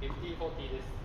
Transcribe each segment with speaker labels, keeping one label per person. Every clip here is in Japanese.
Speaker 1: 50-40です。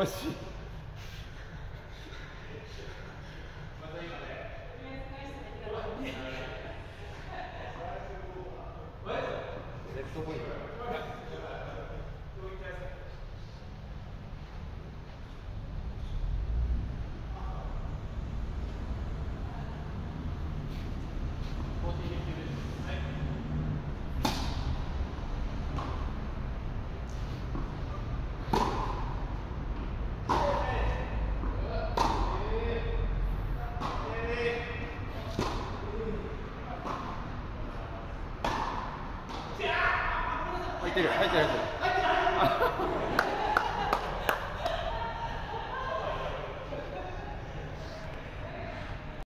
Speaker 1: ましい。Next point.